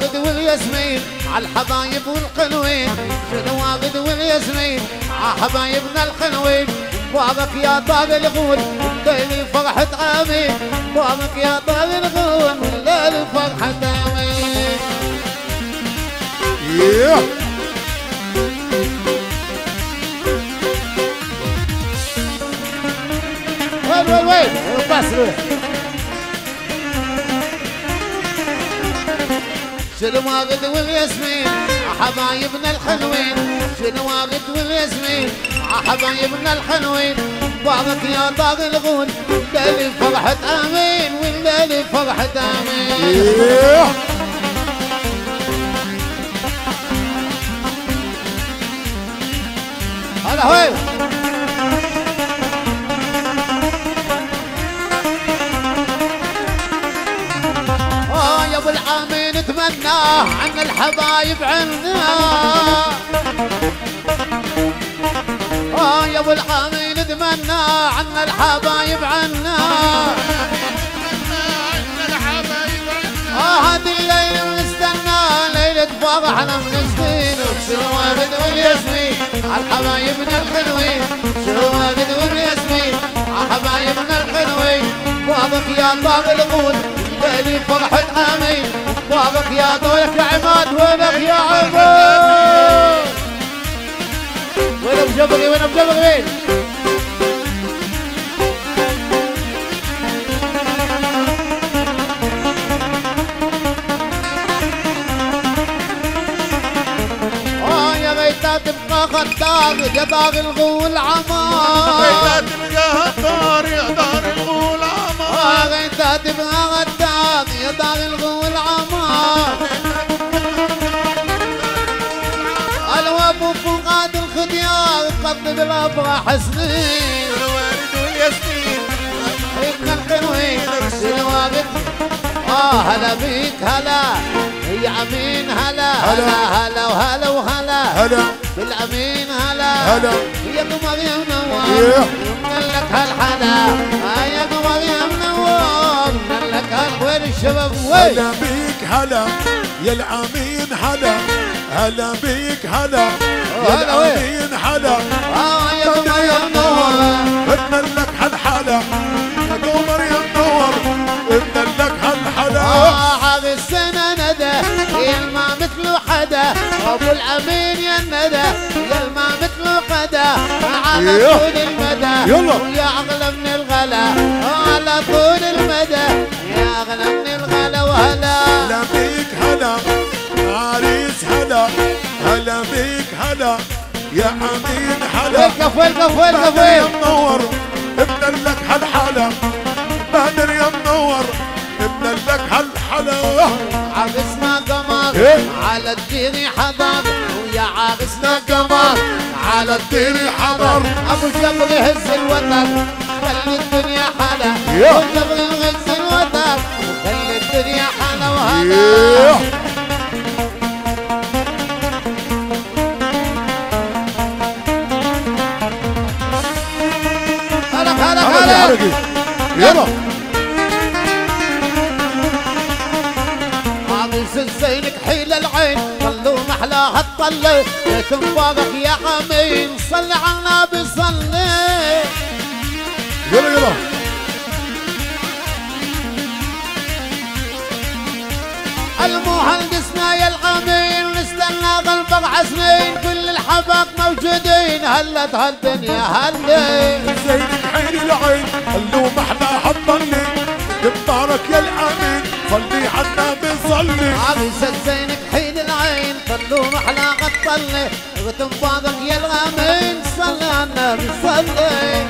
واخد والياسمين عالحبايب والقنوين. شنو واخد والياسمين؟ عالحبايبنا القنوين. بابك يا طاق الغول الليل فرحة امين بابك يا طاق الغول الليل فرحة امين Yeah. وين وين وين؟ بس روح. شنو واخد والياسمين حبايبنا الحلوين. شنو واخد والياسمين حبايبنا الحلوين. بابك يا طاق الغول الليل فرحة آمين والليل فرحة آمين. Yeah. هلا وين نتمنى عن الحبايب عنا. آه يا أبو العامين نتمنى عن الحبايب عنا. آه هذه الليلة بنستنى ليلة فرحنا من سنين شنو واخد والياسمين عالحبايبنا الحلوين. شنو واخد والياسمين عالحبايبنا الحلوين. بابك يا طاق الغول ليلي فرحة امين بابك يا يا عماد وينك يا عماد. وين أبو جبري وين أبو جبري وين؟ تبقى خدام يا طاق الغول عمار. يا دار الغول عمار. غيتا تبقى غدام يا طاغي الغول عمار. الواب فوقات الخديار قضب الافراح سنين الوالد والياسمين ابن الحلوين الوالد. آه هلا بيك هلا. يا أمين هلا. هلا. هلا وهلا وهلا. هلا. بالأمين هلا. هلا. يا قمر يا منور إيه. من لك هالحلا آه يا قمر يا منور من لك هال وين الشباب هلا بيك هلا. يا العمين هلا. هلا بيك هلا. يا؟ العمين هلا. يا قمر يا منور. ابن لك هالحلا. يا قمر يا منور. ابن لك هالحلا هذه السنة ندى يا ما مثله حدا أبو الأمين يا الندى يا ما مثله حدا على. طول المدى. يلا. ويا أغلى من الغلا على طول المدى. يا أغلى من الغلا وهلا. هلا بيك هلا. عريس هلا. هلا بيك هلا. يا أمين هلا. ويلكف ويلكف بدر يا منور ابن لك هالحلا بدر يا منور ابن لك هالحلا عرسنا قمر إيه؟ على الدير حضر. عرسنا قمر على الدير حضر. أبو جبر يهز الوتر خلي الدنيا حلا. أبو جبر يهز الوتر وخلي الدنيا حلا حرقي. يلا. طلوا محلاها تطلي يا تنفاضك يا عمين صلي على النبي صلي يلا يلا المهندسنا يا العمين نستنى قلب أربع سنين. كل الحباب موجودين هلت هالدنيا هلت زينك حين العين اللوم إحنا حطلي مبارك يا الأمين صلي على النبي صلي. عروسة زينك حين طلوا محلى قد طلي وتنفاضك يا الغامين صلي على النبي صلي إيه.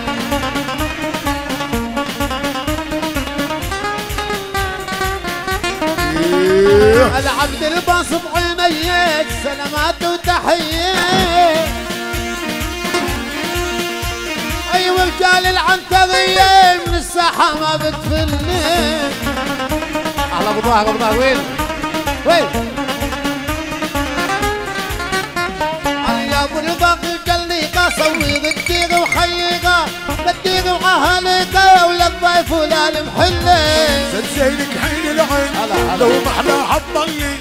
العبد الباص بعينيك سلامات وتحية أيوه رجال العنترية من الساحة ما بتفلي على ابو ظهر ابو ظهر وين؟ وين؟ قليقة صوير الدير وخيقة بالدير وأهلقة ولا زين زينك حين العين. لو ما إحنا حطلي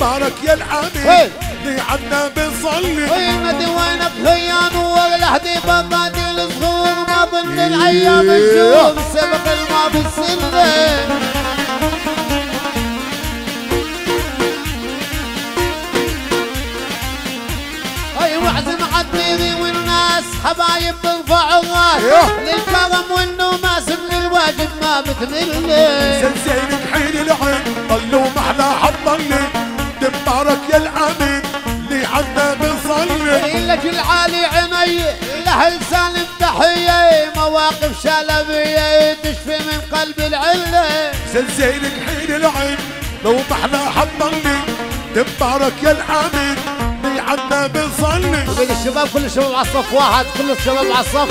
دمارك يا. الامين اللي عنا بنصلي ويمدي وينك خيان والحدي بطاطي الصغور ما ظن الأيام الشوف سبق الماضي السنة حبايب أيوه. للكرم والنوماس من الواجب ما بتمل زين بحين العين طلوا محلى حطلي دمارك يا الامين اللي عنا بنصلي لك العالي عيني له لسان تحية مواقف شلبية تشفي من قلب العلة. زين بحين العين لو محلى حطلي دمارك يا اللي عنا بنصلي وبين الشباب؟ كل الشباب على الصف واحد كل الشباب على الصف.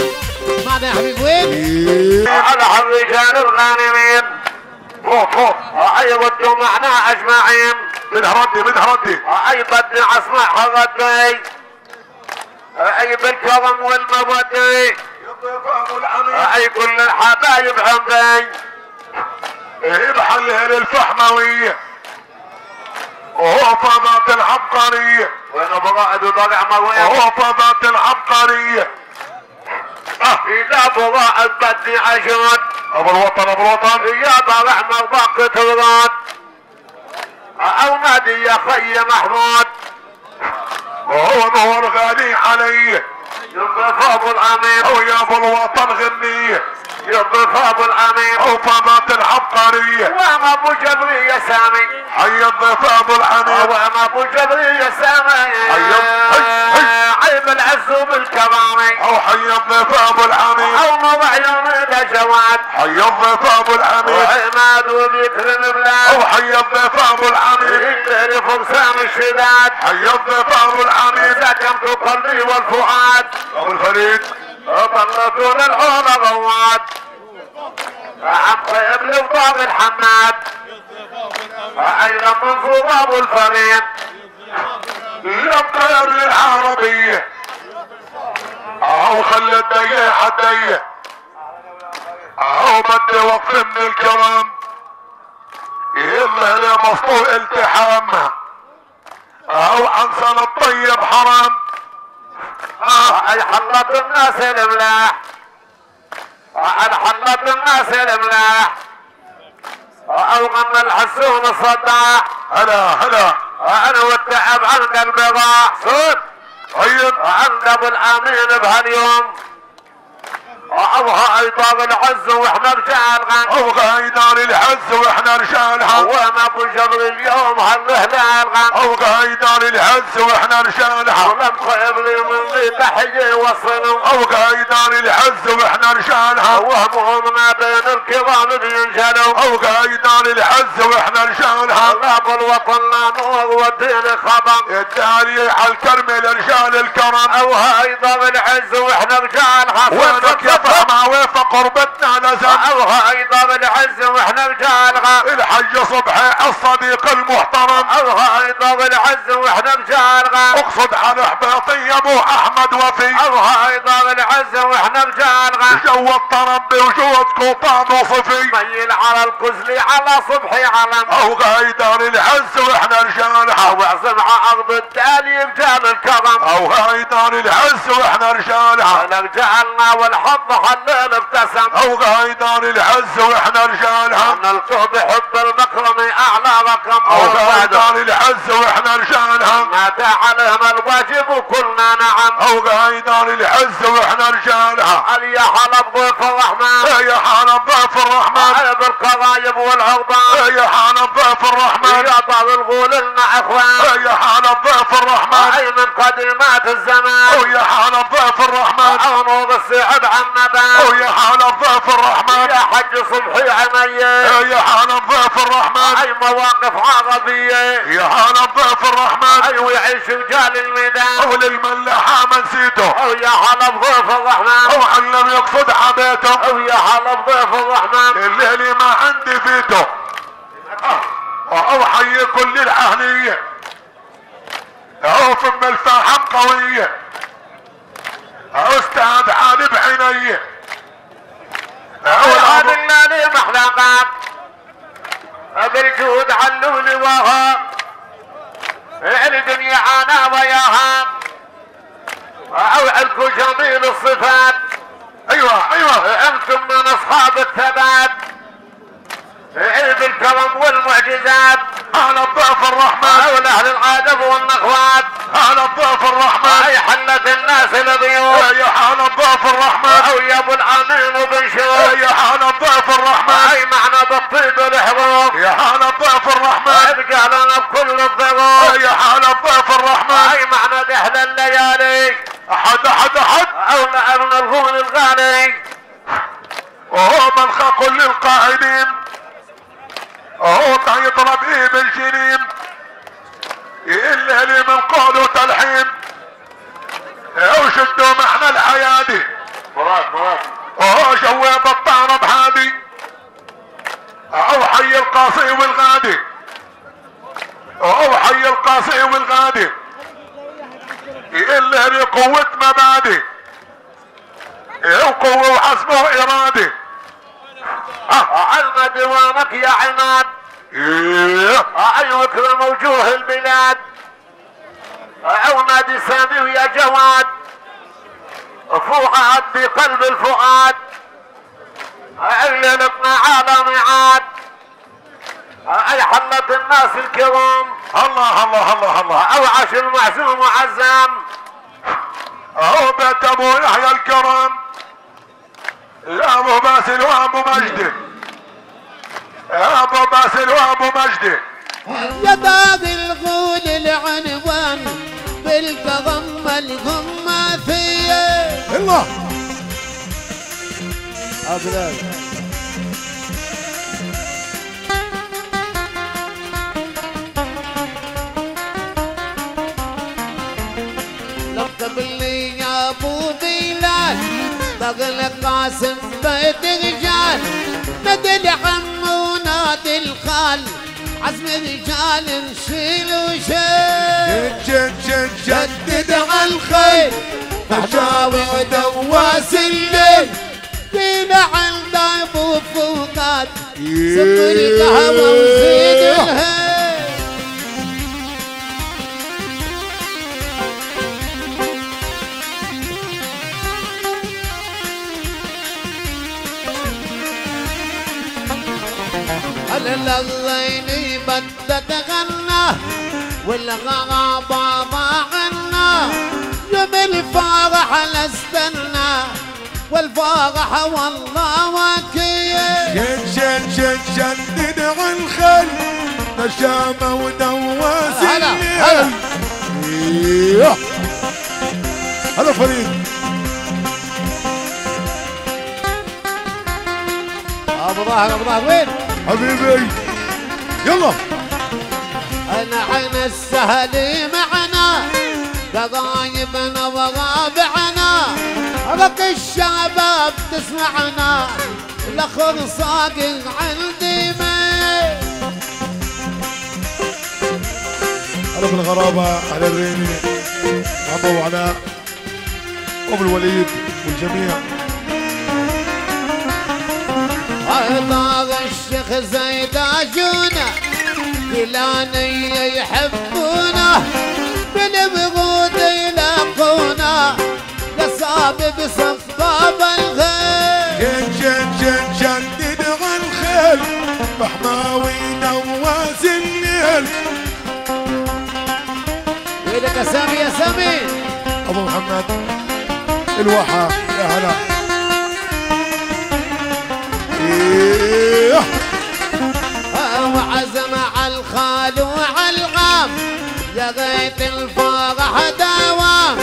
معنا يا حبيب وين؟ على الرجال الغانمين فوق فوق. أي ودوا معنا أجمعين. من هردي من هردي أي بدي أسمع حغدي أي بالكرم والمودي. أي كل الحبايب عندي بحل الفحموية وهو فضات العبقرية. وأنا بقعد وضلع مويه وهو فضات العبقرية. إذا بقعد بدي عشرات. أبو الوطن أبو الوطن. يا ضلع مرضاك ترغد أو نادي يا خي محمود. وهو نور غالي علي. يضيف ابو الامير أو يا أبو الوطن غنية يضيف ابو الامير أو فضات العبقرية. وما أبو جبري يا سامي. حي الضيف أبو الحميد. وما أبو جبري يا سامي. هي. عيب العز بالكرامي أو حي الضيف أبو الحميد. أو موضع يومي جواد حي الضيف أبو الحميد. وعماد وبيكرم بلاد أو حي الضيف أبو الحميد. يقدر فرسان الشداد. حي الضيف أبو الحميد. سكنت قلبي والفؤاد. أبو الفريد. ضلتون العون غواد عم طيب لفضاب الحماد. أيضا منصور ابو الفريد يبقى للعربية أو خلي الدقيقة الدقيقة أو بدي وقف من الكرام. يلا لا مفطور التحام. أو عنسل الطيب حرام. اي حلت الناس الملاح أنا حلت الناس الملاح أو غم الحسون الصداح هلا هلا. أنا والتعب عند البضاع صوت. طيب عند أبو الأمين بهاليوم. أبغى أيضا العز وإحنا أو غايدان الحز وإحنا نشالها وأنا أبو جبر اليوم هالهلال أو غايدان الحز وإحنا نشالها ولم خيب لي من ذي تحيي يوصلوا أو غايدان الحز وإحنا نشالها وهمهمنا بين الكرام بينشلوا أو غايدان الحز وإحنا نشالها الله بالوطن لا نور والدين خبر الداري على الكرم رجال الكرم. أيضا العز وإحنا بجالها يا طعمة ويف قربتنا لزم أو أيضا العز وإحنا بجالها الحج صبحي الصديق المحترم. أو أيضا العز وإحنا بجالها أقصد على حبيطي أبو أحمد وفي. أو أيضا العز وإحنا بجالها جو الطرب بوجود قوطان وصفي. ميل على الكزلي على صبحي علم. أو غايدان الحز وإحنا رجالها واعزم على أرض التالي بجال الكرم. أو غايدان الحز وإحنا رجالها أنا جعلنا والحظ حلال ابتسم. أو غايدان الحز وإحنا رجالها. أن الكهب حب المكرم أعلى رقم. أو غايدان الحز وإحنا رجالها. مات عليهم الواجب وكلنا نعم. أو غايدان الحز وإحنا رجالها. علي حلب ضيف الرحمن؟ يا حال الضيف الرحمن؟ عيب القضايب والعرضان يا حال الضيف الرحمن؟ يا بعض الغول لنا إخوان. يا حال الضيف الرحمن؟ اي من قديمات الزمان. يا حال الضيف الرحمن؟ نوض السعد عن نبات يا حال الضيف الرحمن. يا حج صبحي عمية يا حال الضيف الرحمن. أي مواقف عربية. يا حال الضيف الرحمن. أي ويعيش رجال الميدان. أو للملاحة ما نسيته. أو يا حلب ضيف الرحمن. أو علم يقصد عبيته أو يا حلب ضيف الرحمن. الليلي ما عندي فيته. أو حي كل الأهلية. أو ثم الفاحم قوية أو أستاذ علي بعينيه أو هذا الأبو- الليالي محلقات بالجود علولي وها الدنيا عانى وياها. اوعلكم جميل الصفات. أيوه أيوه. أنتم من أصحاب الثبات. عيد الكرم والمعجزات. على الضعف الرحمن. حول أهل العادب والنخوات. على الضعف الرحمن. أي حلت الناس الضيوف يا حال الضعف الرحمن. أو يا ابو الأمين وبن شوف يا حال الضعف الرحمن. اي معنى بالطيب الحروف. يا حال الضعف الرحمن. ابقى لنا بكل الضغوط يا حال الضعف الرحمن. أي معنى دحل الليالي. أحد أحد أحد. أو نعرنا الغول الغالي. وهو ملخق للقاعدين وهو يضرب ايد الجنين يقل لي من قول وتلحين. أو شدوا محنا الحيادي مراد مراد. وهو جواب الطعن بهادي. أو حي القاصي والغادي. أو حي القاصي والغادي. يقل لي قوة مبادئ. أو قوة وحسبه إرادي. علم دوامك يا عماد. إيه. اكرم وجوه البلاد. نادي سامي ويا جواد. فؤاد بقلب الفؤاد. عللتنا على ميعاد اي حلت الناس الكرام. الله الله الله الله. أوعش المعزوم وعزام بيت أبو يحيى الكرم يا ابو باسل وابو مجدي يا ابو باسل وابو مجدي يا باقي الغول العنوان بالقضم الغماثية الله. أبلاد ضغل قاسم بيت رجال نادي العم ونادي الخال. عزم رجال نشيل وشيل. جد جد جد جدد على الخير فحماوي ودواس الليل. فينا عند ابو فوقات سكر القهوة وزيد الهيل. الغيني بدت غنى والغرابة ضاعنا جمل فرح لاستنى والفرح والله وكيه جد جد جد جدد عن خل نشامة ونواس هلا، الليل. هلا. إيه. هلا فريد أبو ظهر أبو ظهر وين؟ حبيبي. يلا. عين السهل معنا قرايبنا ورابعنا بقي الشباب تسمعنا الأخر صاقر عندي مي هلا بالغرابة على الريني عمو وعلاء ابو الوليد والجميع. الشيخ زيد اجونا فلانية يحبونا بالبغود يلاقونا قصاب بصف باب الغير جن جن جن جدد عن خيل بحماوي نواس الليل ويلك يا سامي يا سامي. أبو محمد الواحة يا هلا. إيه. لقيت الفرح دوام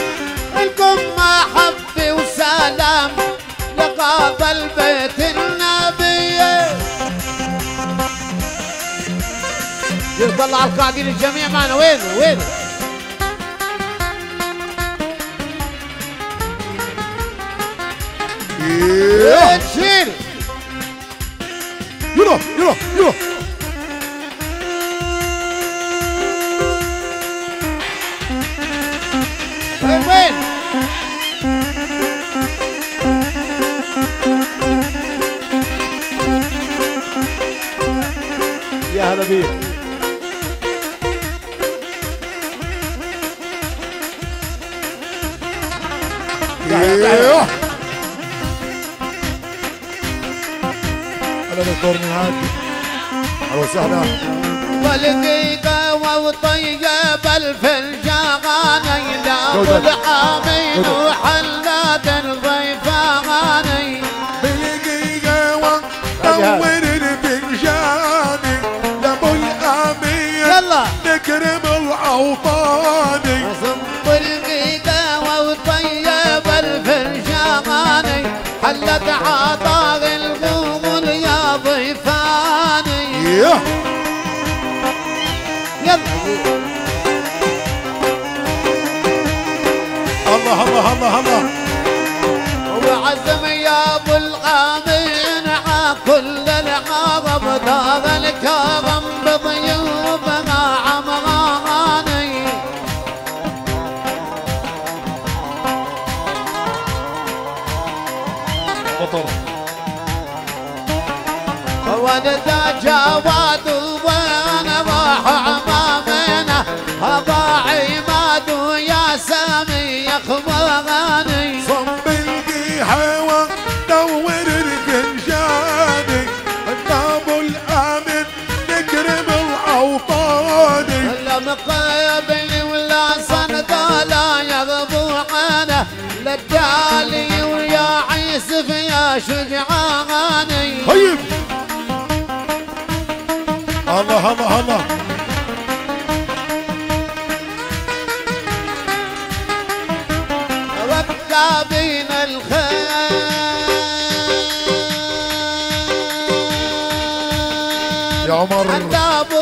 الكم محبة وسلام لقابل بيت النبي. يطلع القاعدين الجميع معنا وين؟ وين؟ يلا يلا يلا فيك أيوه هلا دكتور نهاد أهلا وسهلا. والدقيقة وطيب الفلجاغان إلى والعامين وحلات الضيفاني بدقيقة وطور يلا نكرم الاوطاني صب الدقيقة وطيب الفنجاني حلت عطاء القوم يا ضيفاني. الله الله الله الله. وعزم يا أبو الغامين ع كل العرب دار الكرم بضيوفها جواد وين راح عمامنا هذا عماد ويا سامي اخبراني صب القهوة دور الفنجاني ابو الآمن نكرم الاوطاني لم قابل ولا صند لا يغبو عنه للدالي ويا عيسف يا شجعاني. طيب. الله الله الله ركابين الخيل. يا عمر. عذاب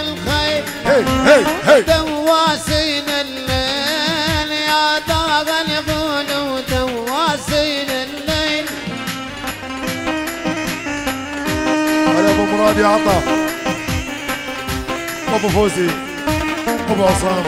الخيل. هي هي هي. دواسين يا عطا ابو فوزي ابو عصام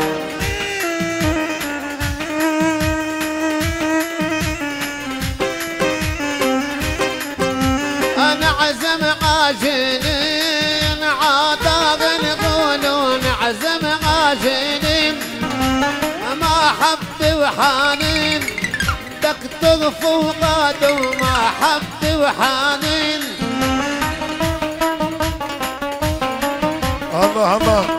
أنا عزم عاجلين عطاق الغول عزم عاجلين ما حب وحنين دكتور فوقاد وما حب وحنين الله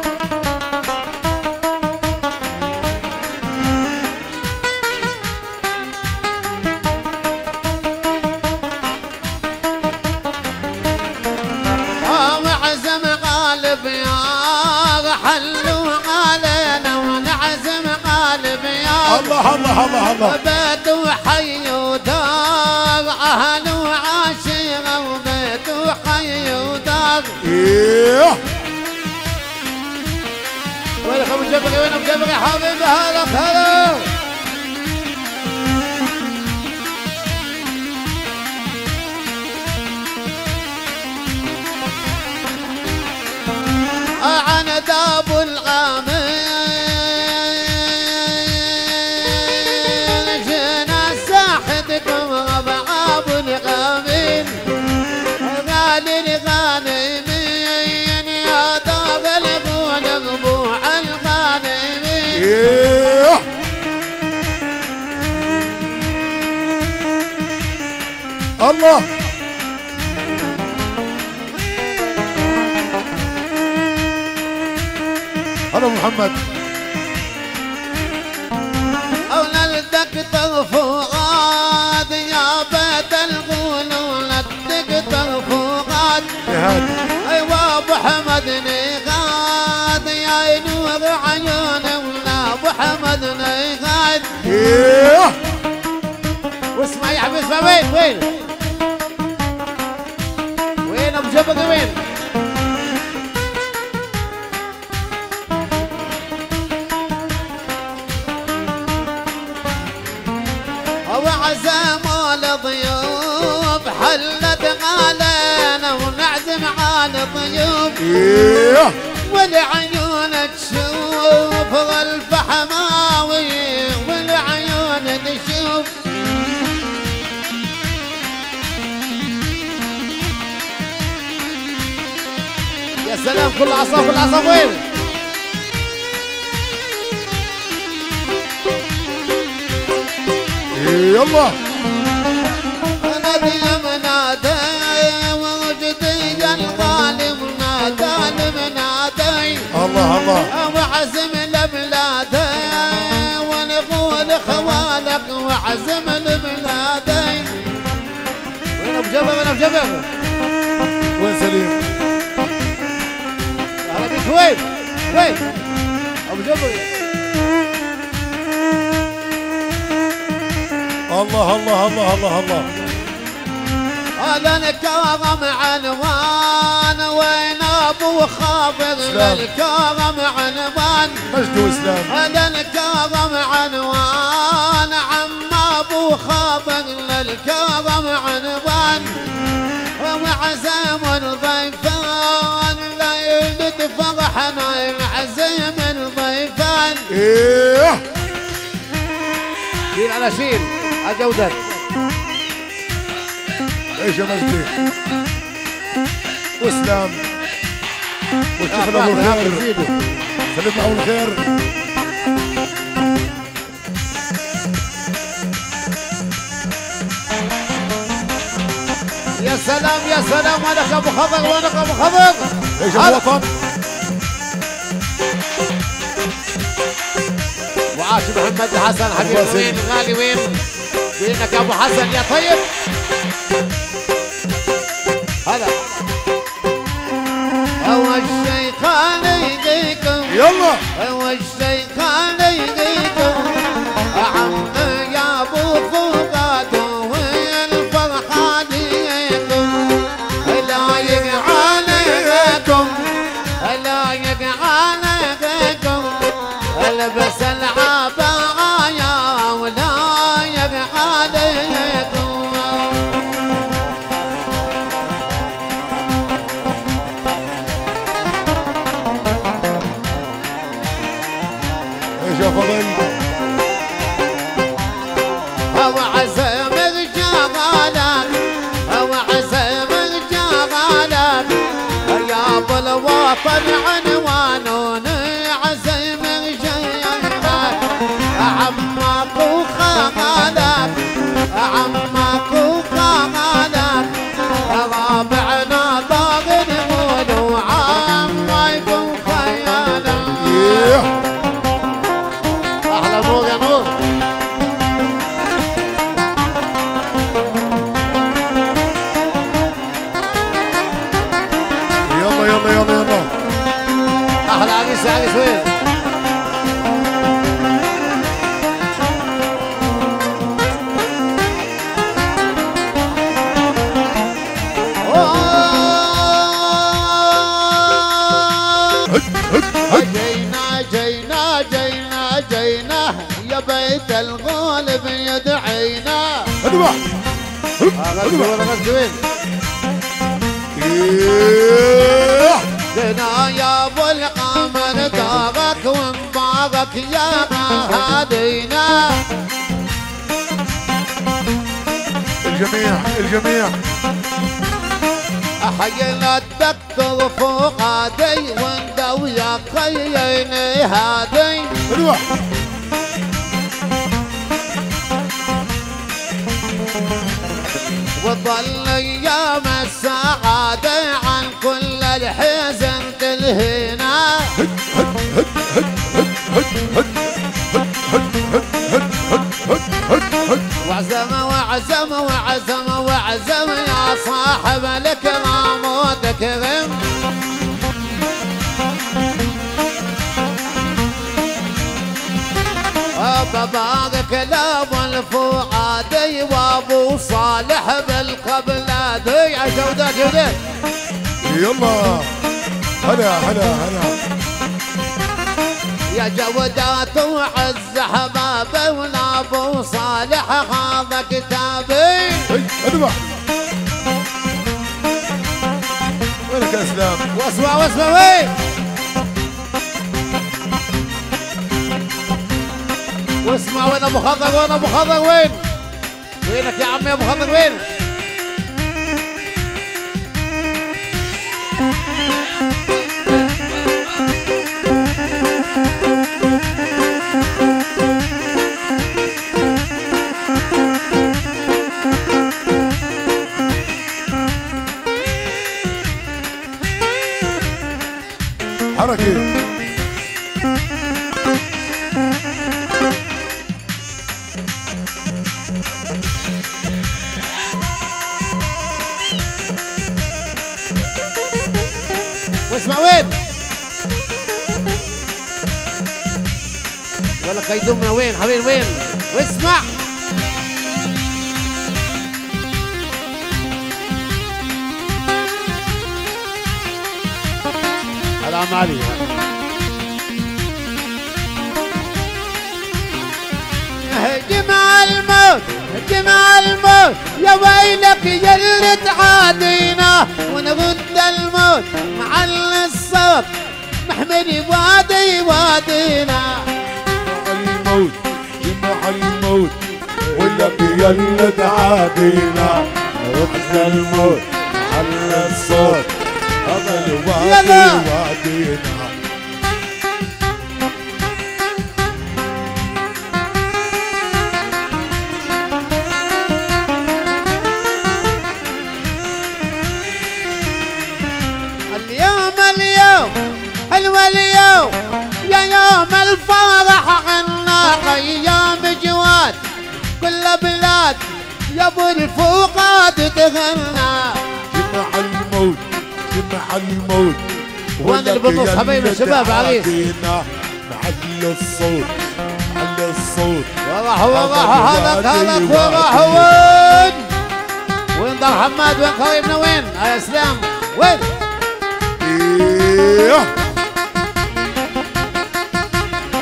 جبري وين الله. هلا محمد. أو نلدك ترفوغات يا بيت الغول يا هادي. ايوا أبو حمد نيغات يا نور عيونه ولا أبو حمد نيغات أيوه واسمع يا حبيبي اسمع وين وين؟ هو عزام الضيوف حلت علينا ونعزم على الضيوف. أيوه كل عصا كل عصا وين يلا نادي منادي وجدي الظالم نادى المنادي الله الله. وعزم لبلادي ونقول خوالك وعزم لبلادي. وين ابو جبل وين ابو جبل وين وين ابو جبل الله الله الله الله الله هذا الكرم عنوان وين أبو خافض. الكرم عنوان؟ مجد واسلام هذا الكرم عنوان عم أبو خافض الكرم عنوان. ومعزم الضيفان ليلة فرحنا معزم الضيفان إيه. شيل على شيل اجودك إيش يا مجدي؟ واسلام وشوف له الخير. سلم معه الخير. يا سلام يا سلام وينك أبو خضر وينك أبو خضر. إيش. الوطن وعاش محمد حسن حبيبي أبو وين غالي وين وينك أبو حسن يا طيب. هلا. اول شيء خليقكم يلا. اول ودور غزوين دنا يا أبو القمر دارك وانبارك يا هادينا الجميع الجميع. حينا الدكتور فوق عادي وانت ويا خيني هادي. روح وظل أيام السعادة عن كل الحزن تلهينا. وعزم وعزم وعزم وعزم يا صاحب الكرام وتكرم بابا لابو الفؤادي وابو صالح يا جودات جودات يلا. هلا هلا هلا. يا جودات وعز حبابي ولابو صالح هذا كتابي. اذبح وينك يا إسلام؟ واسمع واسمع وين؟ واسمع وين أبو خضر وين أبو خضر وين؟ وينك يا عمي أبو خضر وين؟ سلام علي هجم على الموت هجم على الموت يا ويلك يا اللي تعادينا ونرد الموت مع الصوت محمد وادي وادينا. الموت جمع الموت ولك يا اللي تعادينا رحنا الموت على الصوت هذا الوادي يلا. وادينا اليوم اليوم حلو اليوم. يا يوم الفرح عنا أيام جواد. كل بلاد يا أبو الفوقات تغنى. جمع الموت جمع الموت. وين اللي بالنص حبايبي الشباب عريس؟ محل الصوت محل الصوت. والله والله هذا كانك والله وين وين دار حماد؟ وين قريبنا وين؟ يا اسلام وين؟ إيه.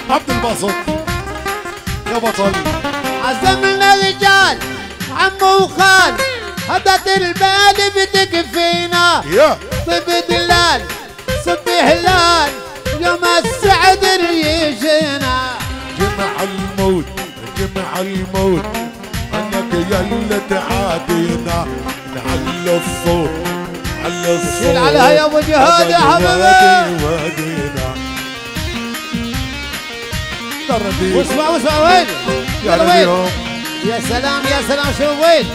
عبد الباسط. يا بطل. عزمنا رجال عمو وخال. هدت البال بتكفينا. طب دلال. صب هلال يوم السعد يجينا. جمع الموت جمع الموت. أنك يا اللي تعادينا. نعلى الصوت على الصوت. شيل عليها يا أبو جهاد يا حبيبي. واسمع واسمع وين؟ يا يلا وين؟ يا سلام يا سلام شوف وين؟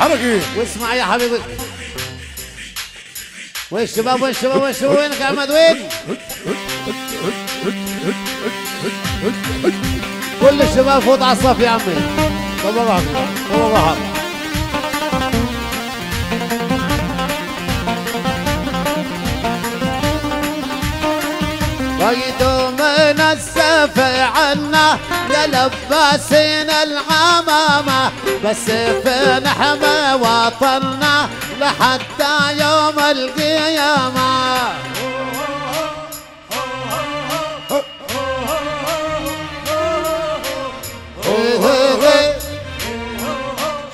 حركي واسمع يا حبيبي. وين الشباب وين الشباب وين الشباب وينك يا أحمد؟ وين؟ كل الشباب فوت على الصف يا عمي. طب الله طب الله ويدوا من السيف عنا يا لباسين العمامة بس في نحمي وطننا. لحتى يوم القيامة.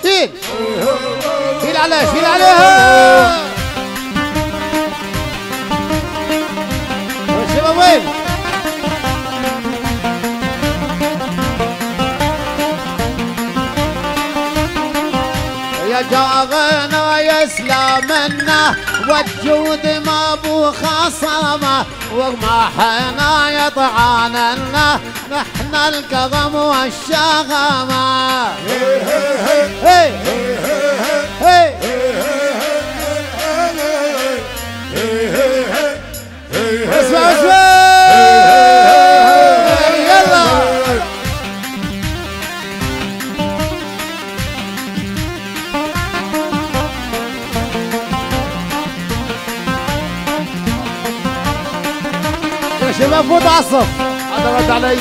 شيل. شيل عليها شيل عليها والجود ما بو خصامة وما حنا يطعننا نحن الكظم والشغمة فوت عصف هذا رد علي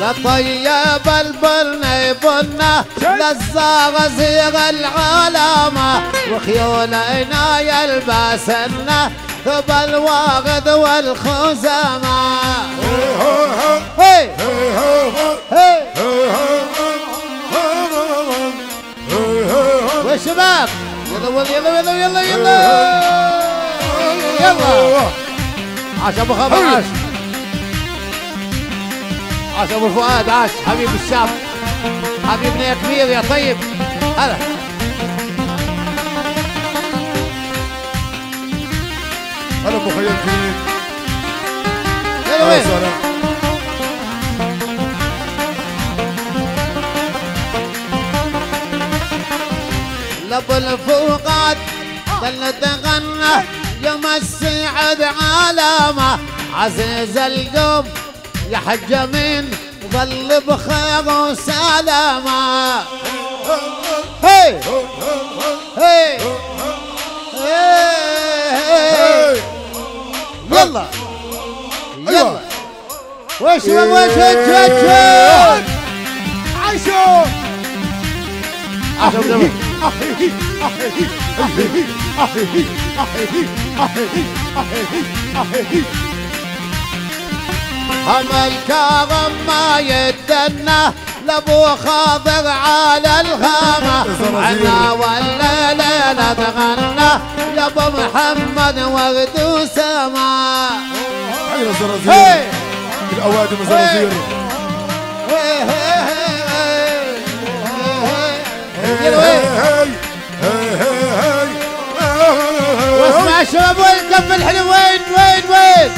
لطيب البن بنا للزاغ زيغ العالمة وخيولنا يلبسنا ثب الواغد والخزامة هي هي. والشباب يلا يلا يلا يلا يلا يلا. عاش أبو خبر عاش. عاش أبو فؤاد عاش. حبيب الشعب حبيبنا يا كبير يا طيب. هلا. هلا أبو خيال يلا وين؟ لب الفوقات ظل تغنى يوم السعد علامة عزيز القوم. يا حج من ظل بخير وسلامة هي. هي. هي. يلا. يلا. أيوة. وش وش وش؟ أما الكاظم ما يتنى لابو خاضر على الغامة عنا والليلة نتغنى لابو محمد ورد وسما حي الزرازير الأوادم الزرازير واسمع شباب وين كف الحلو وين وين وين؟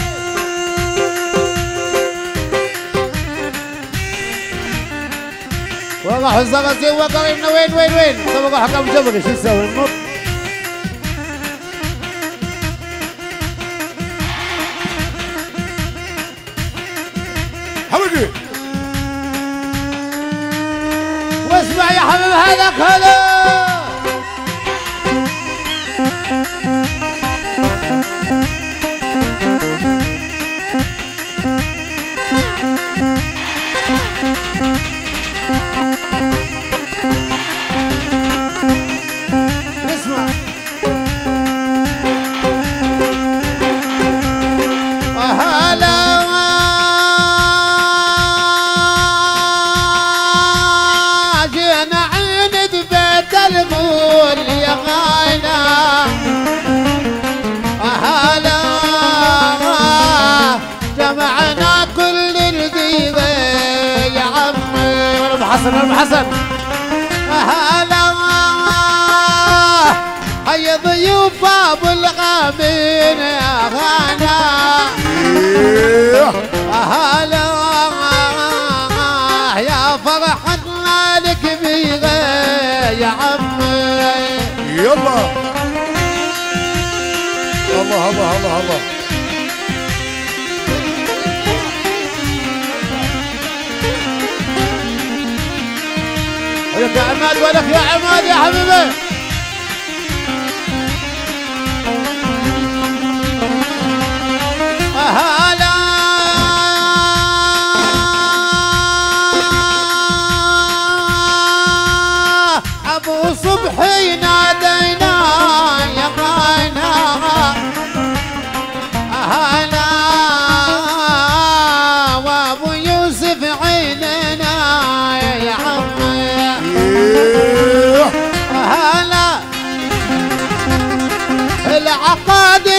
والله غزي وقريبنا. وين وين وين؟ جبري شو نسوي؟ حبيب هذا خذ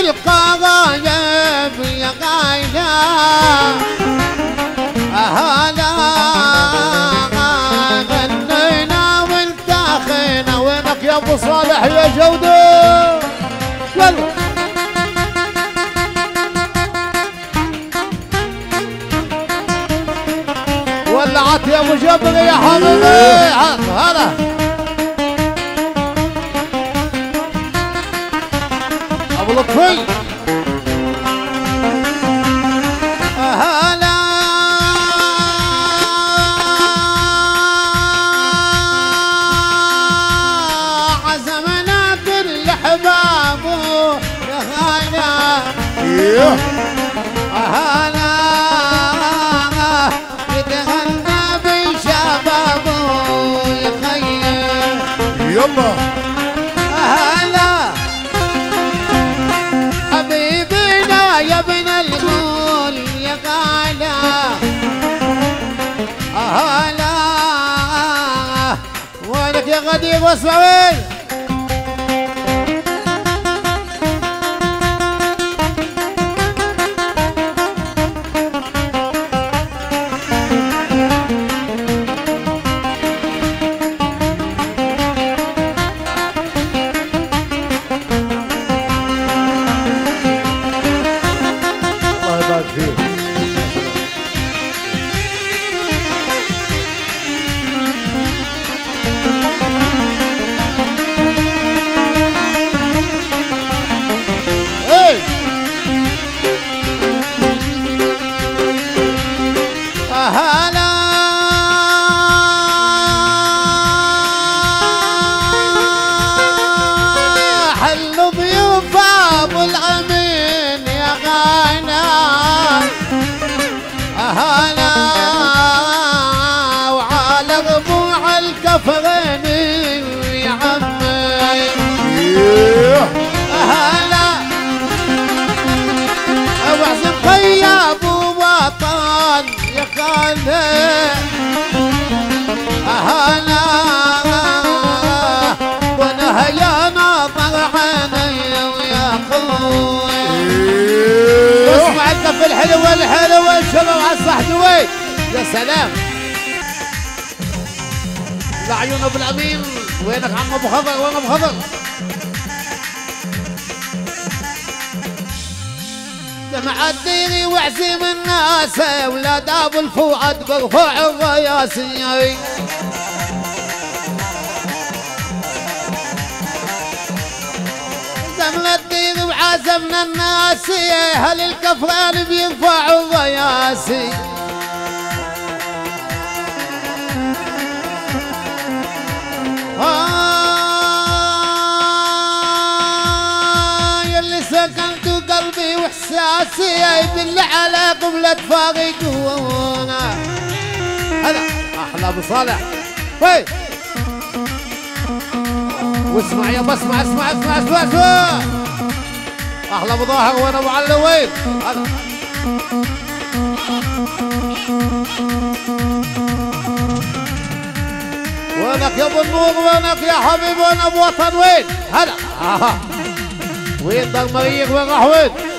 العقاد القرايب يا غاينا هلا غنينا وانتاخينا وينك يا أبو صالح يا جودة؟ ولعت يا أبو جبري يا حبيبي. هلا. suave. الحلو الحلو الشباب على الصحدوي يا سلام لعيون ابو الامين وينك عم ابو خضر وين ابو خضر جمع الديني وعزيم الناس ولاد أبو الفؤاد برفوع الرياسي زمن الدين وعازمنا الناس هل الكفران بيرفعوا الرياسي آه. واحساسي يدل على قبلة فارقونا هلا أحلى أبو صالح. وي واسمع يا بسمع اسمع اسمع اسمع اسمع أحلى أبو ظاهر وأنا أبو علي وين؟ هلا وينك يا أبو النور؟ وينك يا حبيبي؟ وين أبو وطن وين؟ هلا. آه. وين ضل مريق وين راح؟ وين؟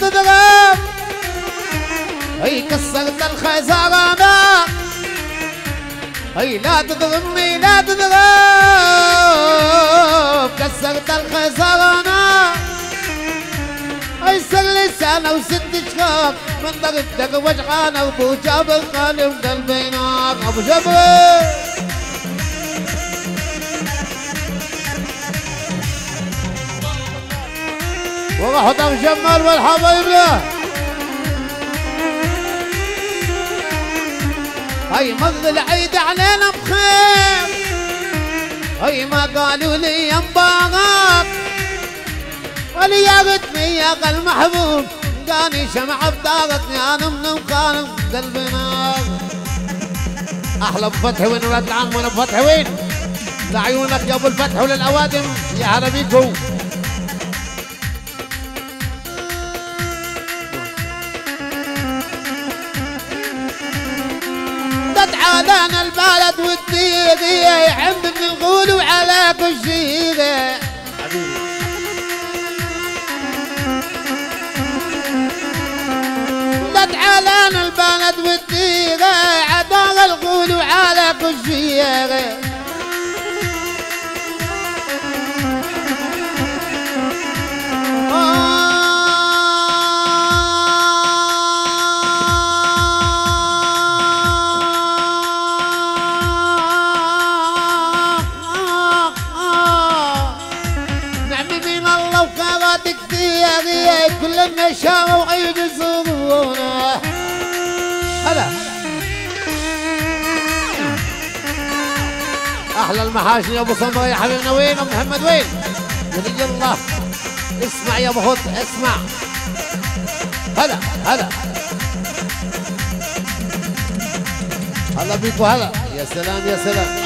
تضرب هي كسرت الخزانة هي لا تضربني لا تضرب كسرت الخزانة هي صار لي سنة وست شهور من ضربتك وجعان ابو جابر وقلبي نار. أبو جابر دار جمال والحبايب له هاي مر العيد علينا بخير. هاي ما قالوا لي مبارك ولي ريتني يا قل محبوب جاني شمع بدارك يا نم وكان قلبي نار. أحلى ابو فتحي وين ولاد العم وأنا ابو فتحي وين؟ لعيونك يا أبو الفتح وللأوادم يا هلا بيكم كان البلد والديدي يحب نقول وعلى كل شيء بدعلان البلد والديدي عدا القول وعلى كل شيء النشامة وعيد الصدورة هلا. أحلى المحاشي يا أبو سمره يا حبيبنا وين أم محمد وين ولي الله. اسمع يا أبو خط اسمع. هلا هلا. هلا بيكو هلا. يا سلام يا سلام.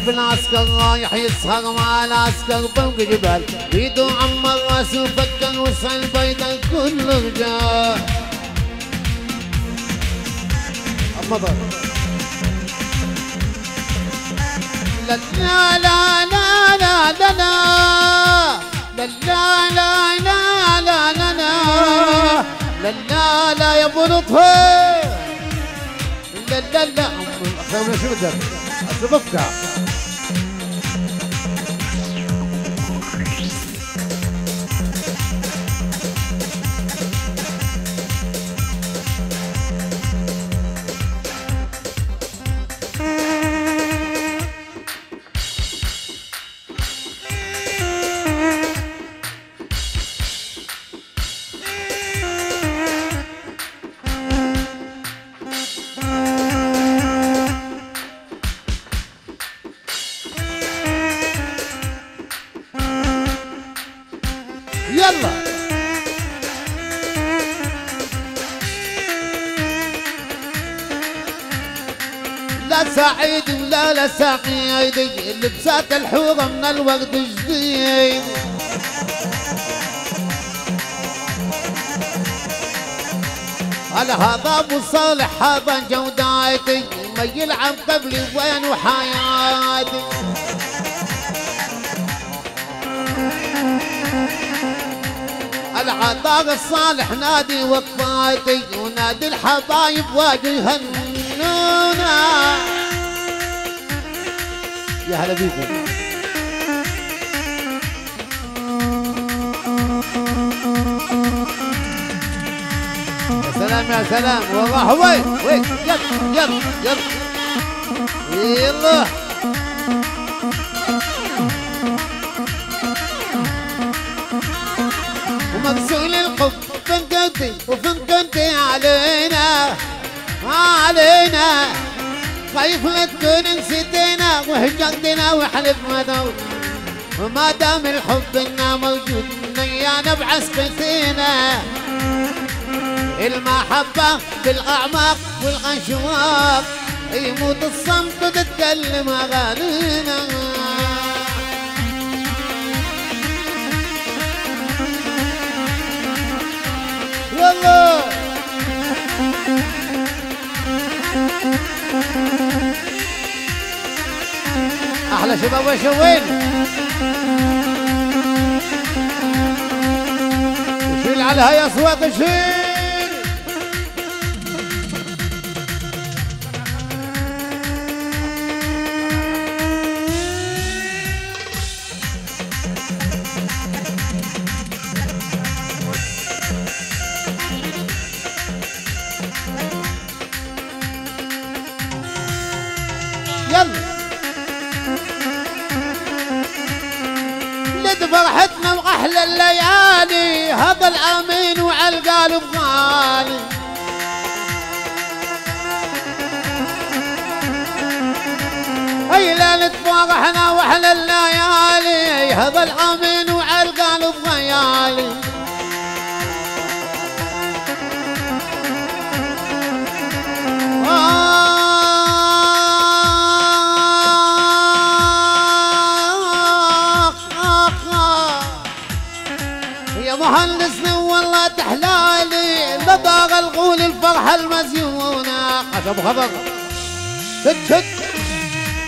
في صف العسكر رايح يسهر مع العسكر فوق جبال بيدو عمر راسه فكر وسع البيضة كل رجال لا لا لا لا لا لا لا لا لا لا لا لا لا لا لا لا يا ابو لطفي لا لا لا خلونا شو بدك أسبقك سعيد ولا لا سعيد لبسات الحورة من الورد جديد على هذا أبو صالح هذا جوداتي ما يلعب قبلي وين حياتي العطاء الصالح نادي وقفاتي ونادي الحبايب واجي يهنونا يا هلا بيكم. يا سلام يا سلام. والله وي وي يلا يلا يلا. يلا. ومكسول القب فنكنتي وفنكنتي علينا علينا. خايف لا تكون نسيتنا وهجرتنا وحلف مدور وما دام الحب إنا موجود نيانا بعسكتنا المحبة بالأعماق والأشواق يموت الصمت وتتكلم أغانينا والله يلا شباب وش وين شيل على هاي اصوات شيل رحنا واحلى الليالي هذا العامين وعرقان الضيالي. آه، آه، آه، يا تحلالي الغول الفرحة المزيونة. خشب خبر. تك تك.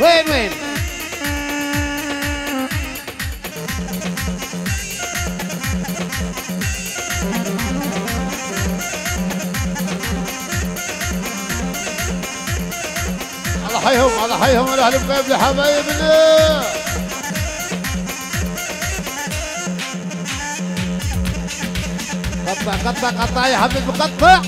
وين وين؟ حيهم الاهل بقيب حبايبنا قطع قطع قطع يا حبيبي قطع.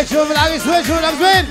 وين شوف العريس وين شوف العريس وين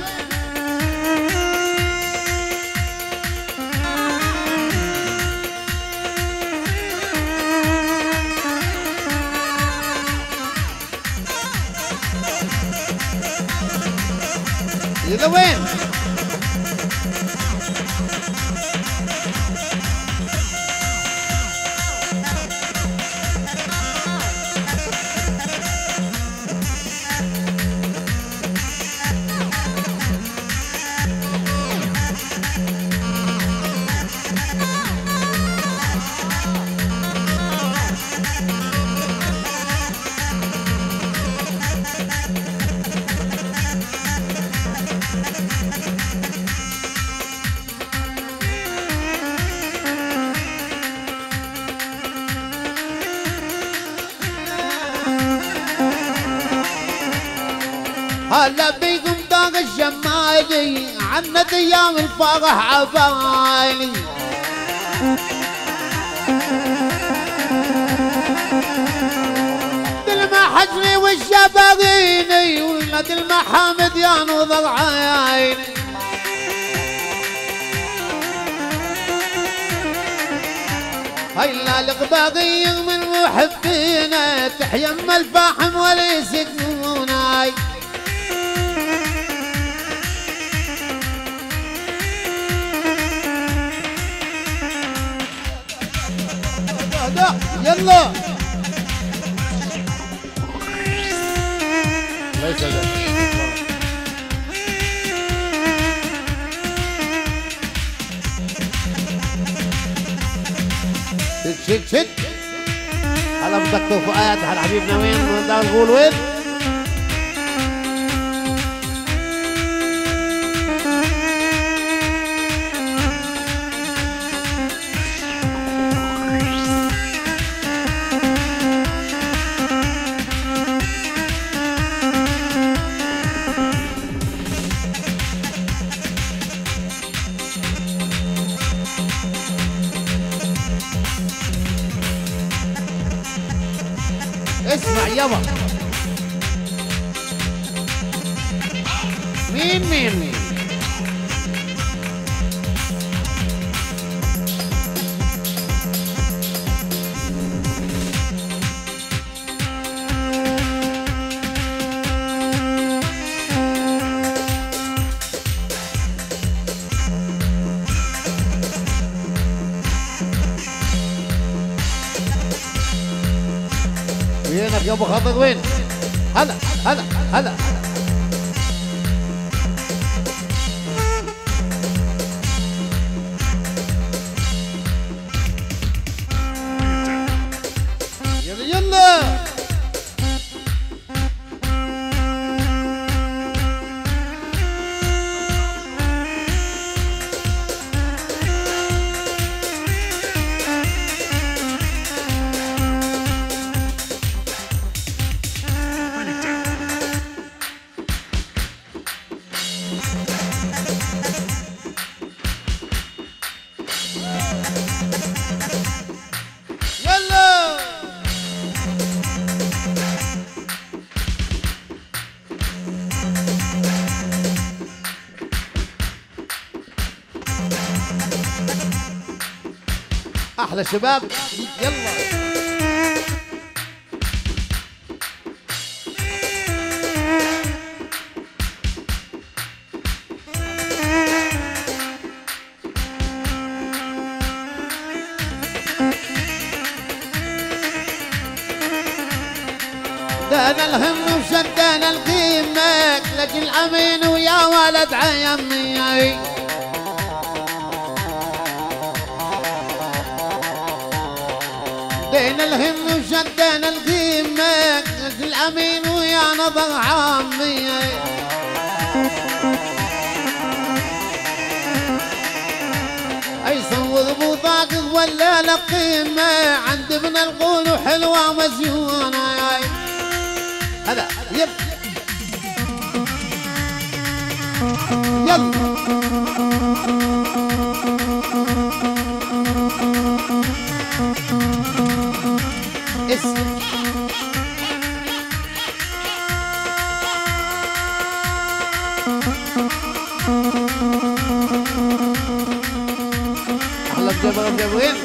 أيام الفرح عبالي دل ما حجني والشبغيني ولد المحامد يا نظر عيني هيلا القباغي من محبينا تحيم الفاحم وليس يلا. ليس ذلك شد شد شد هلا بدك فؤاد هلا حبيبنا وين الغول وين؟ أحلى شباب. يلا. دانا الهم وشدنا القيمة لجل امين ويا ولد عيمي دينا الهم وشدنا القيمة لجل أمين ويا نظر عمي أي صور بوطاق ولا لقيمة عند ابن القول وحلوة مزيونة هلا يلا يلا اسم أحلى بجبر بجبرين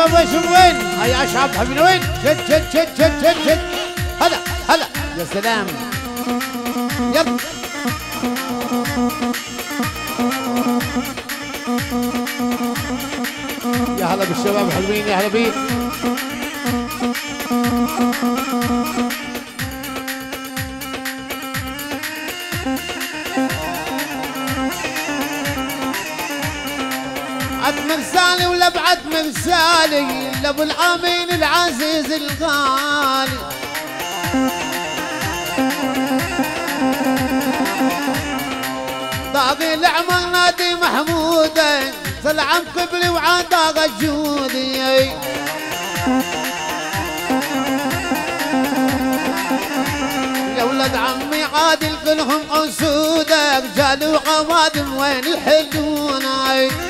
الشباب وين وين هيا شباب حبيبي وين شد شد شد شد شد شد. هلا هلا. يا سلام. يلا يا هلا بالشباب حلوين يا هلا بيك. مرسالي لابو الأمين العزيز الغالي. باقي العمر نادي محمودة طلع قبلي وعاد غجودي. يا ولد عمي عادل كلهم أسودك جالوا عوادم وين يحلوني؟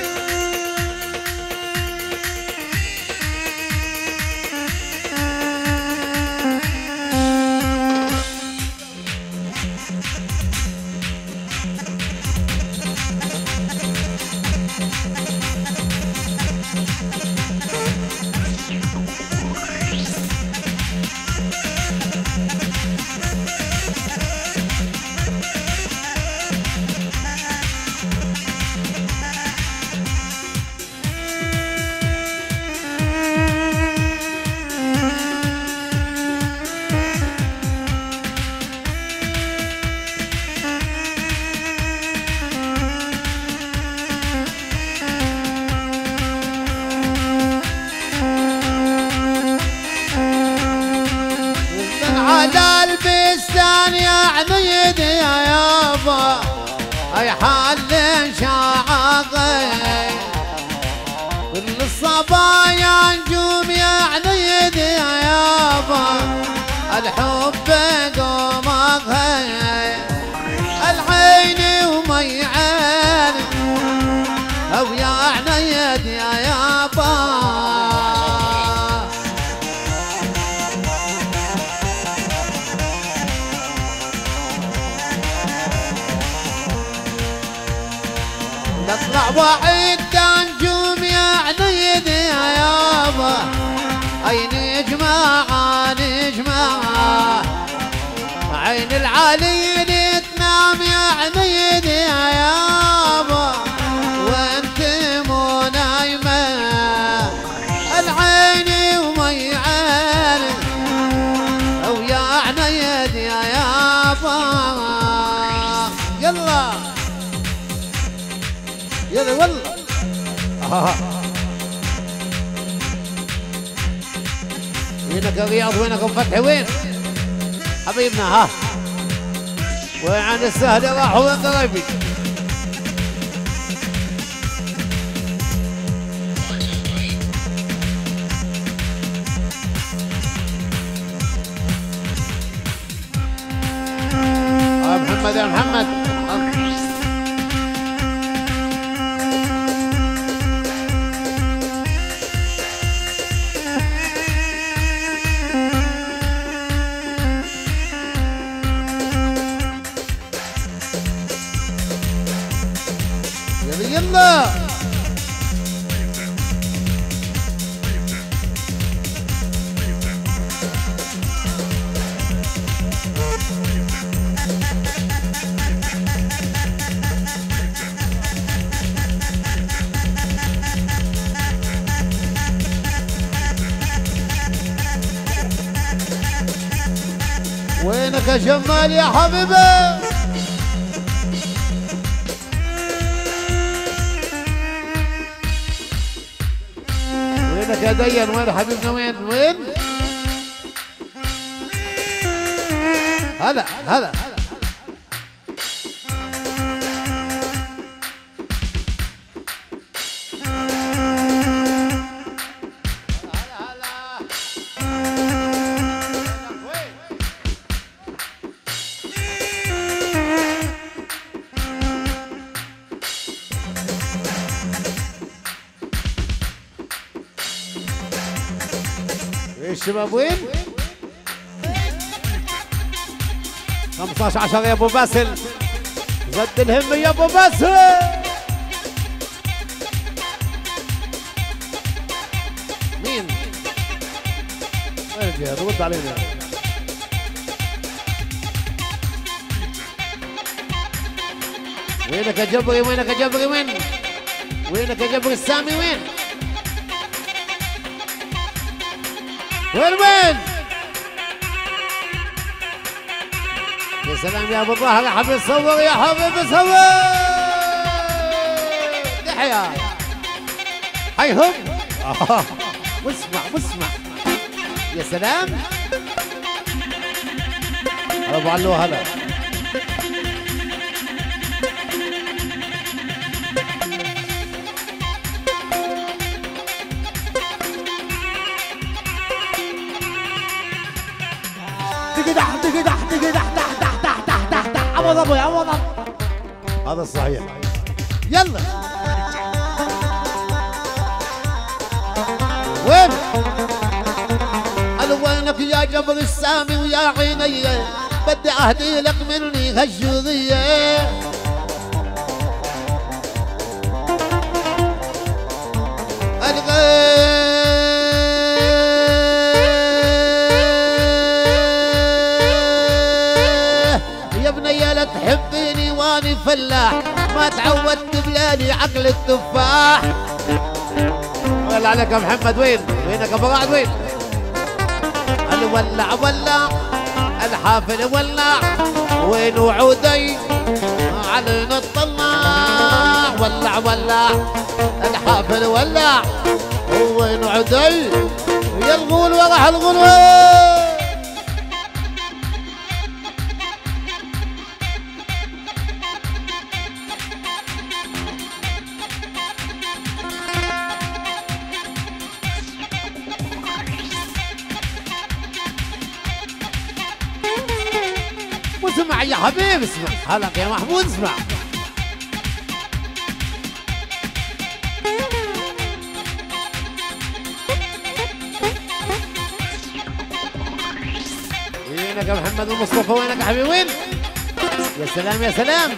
نطلع وعيد نجوم يا عنيد يا يابا اي نجمع نجمع عين العلي تنام يا عنيد وينك يا رياض وينك فتحي وين؟ حبيبنا ها؟ وين السهل راح وين قرايبي آه محمد يا محمد. جمال يا حبيبي. وينك يا ديان وين حبيبنا؟ وين؟ وين؟ هلا هلا. الشباب وين؟ 15 10 يا أبو باسل. زد الهم يا أبو باسل. يا رد علينا. وينك يا جبري؟ وينك يا جبري؟ وين؟ وينك يا جبري السامي؟ وين؟ وين وين؟ يا سلام يا أبو الظهر يا حبيبي صور يا حبيبي صور تحيا هيهم. واسمع واسمع. يا سلام. أبو علو هلا. عوض أبوي عوض هذا الصحيح يلا. وين؟ قالوا وينك يا جبل السامي ويا عيني؟ بدي أهدي لك مني هالجوذيه فلاح ما تعودت بلالي عقل التفاح. ولا عليك يا محمد وين؟ وينك أبو رعد؟ وين؟ الولع ولع الحافل ولع وين وعودي؟ علينا اطلع ولع ولع الحافل ولع وين عدي يا الغول وراح الغلوه حبيبي اسمع. هلا يا محمود اسمع. وينك يا محمد ومصطفى؟ وينك يا حبيبي؟ وين؟ يا سلام يا سلام.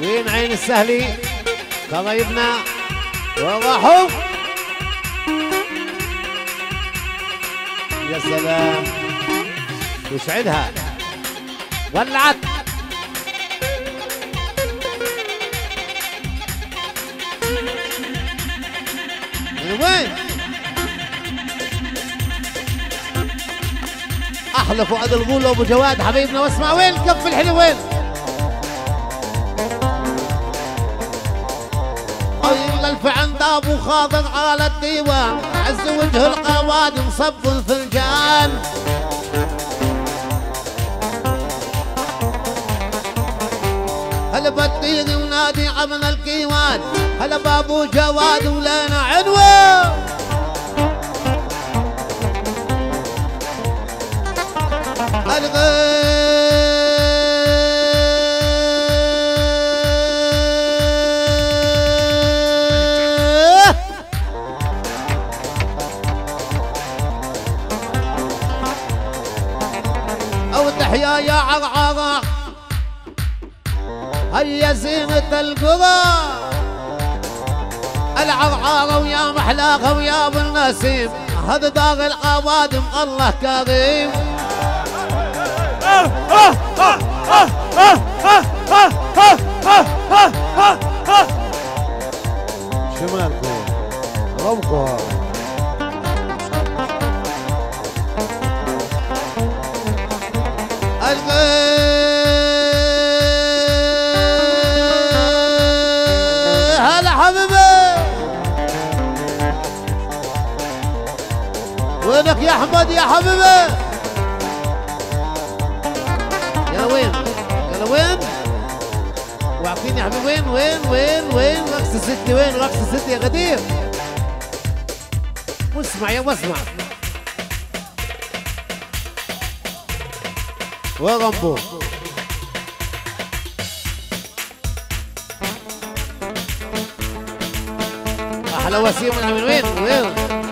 وين عين السهلي؟ قرايبنا وراحوا يا سلام. يسعدها ولعت. وين؟ أحلى فؤاد الغول وأبو جواد. حبيبنا واسمع وين الكف الحلو؟ وين؟ الف عند ابو خاضر على الديوان. عز وجه القوادم صب الفنجان. هلا بديني ونادي عمل الكيوان. هلا بابو جواد ولنا عنوان. زينة القرى العرعرة ويا محلاقة ويا ابو النسيم. هذا دار العوادم الله كريم. شمالكم ربكم الغي وينك يا أحمد يا حبيبي. يا وين؟ يا وين؟ واعطيني يا حبيبي. وين وين وين وين؟ رقص ستي وين؟ رقص ستي يا غدير واسمع يا واسمع. وغنبو أحلى وسيم من وين؟ وين؟